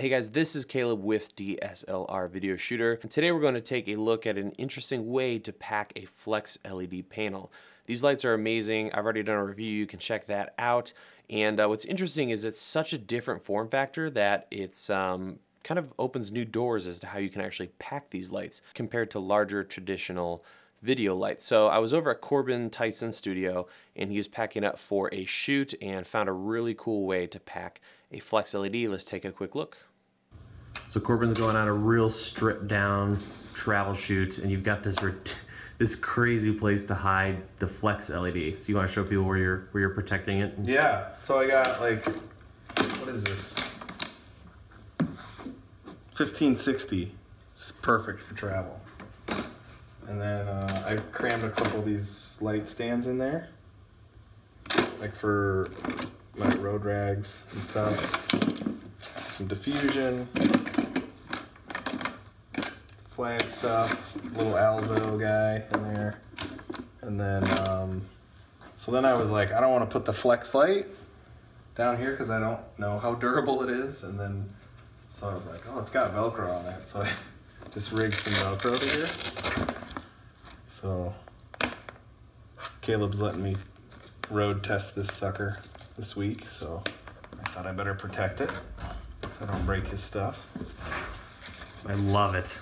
Hey guys, this is Caleb with DSLR Video Shooter, and today we're going to take a look at an interesting way to pack a flex LED panel. These lights are amazing. I've already done a review. You can check that out. And uh, what's interesting is it's such a different form factor that it's um, kind of opens new doors as to how you can actually pack these lights compared to larger traditional video lights. So I was over at Corbyn Tyson studio and he was packing up for a shoot and found a really cool way to pack a flex LED. Let's take a quick look. So Corbyn's going on a real stripped down travel shoot and you've got this this crazy place to hide the flex LED. So you want to show people where you're where you're protecting it? Yeah. So I got like what is this? 1560. It's perfect for travel. And then uh, I crammed a couple of these light stands in there, like for my road rags and stuff. Some diffusion, flag stuff, little Alzo guy in there. And then, um, so then I was like, I don't want to put the flex light down here because I don't know how durable it is. And then, so I was like, oh, it's got Velcro on it. So I just rigged some Velcro here. So Caleb's letting me road test this sucker this week. So I thought I better protect it so I don't break his stuff. I love it.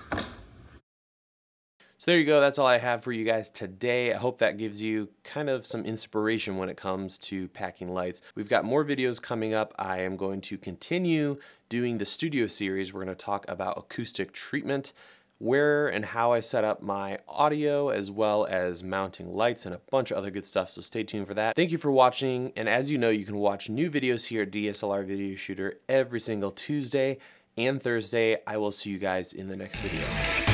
So there you go. That's all I have for you guys today. I hope that gives you kind of some inspiration when it comes to packing lights. We've got more videos coming up. I am going to continue doing the studio series. We're going to talk about acoustic treatment where and how I set up my audio as well as mounting lights and a bunch of other good stuff so stay tuned for that. Thank you for watching and as you know you can watch new videos here at DSLR Video Shooter every single Tuesday and Thursday. I will see you guys in the next video.